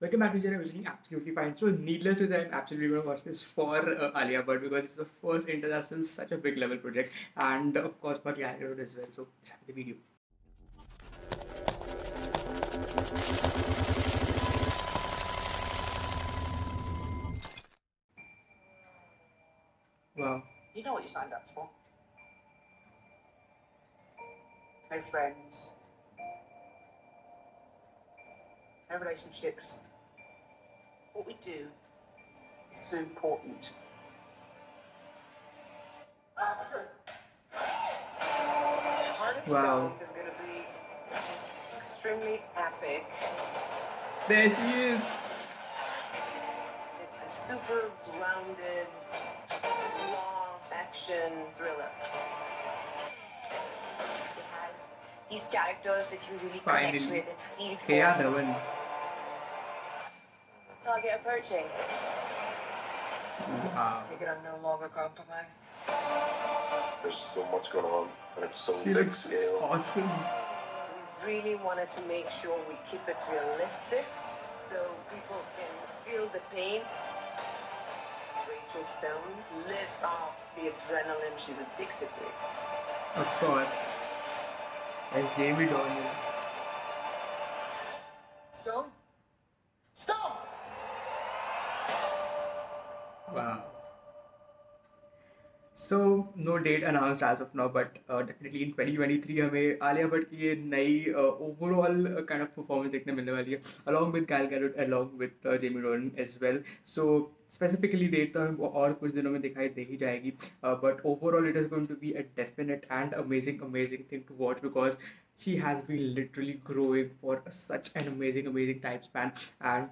Welcome back to Jara, which is absolutely fine. So, needless to say, I'm absolutely going to watch this for uh, Alia Bhatt because it's the first international, such a big level project, and of course for Gadot as well. So, let's have the video. Wow. You know what you signed up for. No friends. No relationships. What we do is too important. Wow. Is going to be extremely epic. There she is. It's a super grounded, long action thriller. These characters that you really Finally. connect with and feel for. Keya Dhawan. Target approaching. Wow. Take it I'm no longer compromised. There's so much going on, and it's so She big scale. awesome. We really wanted to make sure we keep it realistic so people can feel the pain. Rachel Stone lives off the adrenaline she's addicted to. Of course. As Jamie Dornan. Stone? Stone! Wow. So no date announce as of now but definitely in 2023 हमें आलिया भट्ट की ये नई overall kind of performance देखने मिलने वाली है along with Gal Gadot along with Jamie Dornan as well so specifically date तो हमें और कुछ दिनों में दिखाई दे ही जाएगी but overall it is going to be a definite and amazing amazing thing to watch because she has been literally growing for such an amazing amazing time span and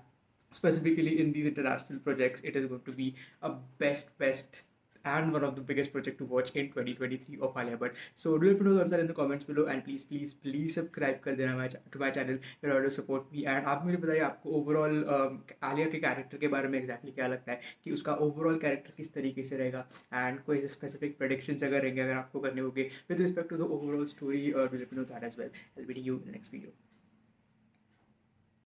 specifically in these international projects it is going to be a best best and one of the biggest project to watch in 2023 of Alia Bhatt. So do let me know your thoughts in the comments below and please please please subscribe कर देना my to my channel in order to support me and आप मुझे बताइए आपको overall Alia के character के बारे में एग्जैक्टली क्या लगता है कि उसका ओवरऑल कैरेक्टर किस तरीके से रहेगा एंड कोई ऐसे स्पेसिफिक प्रेडिक्शंस अगर रहेंगे अगर आपको करने होंगे with respect to the overall story और me know that as meet you in the next video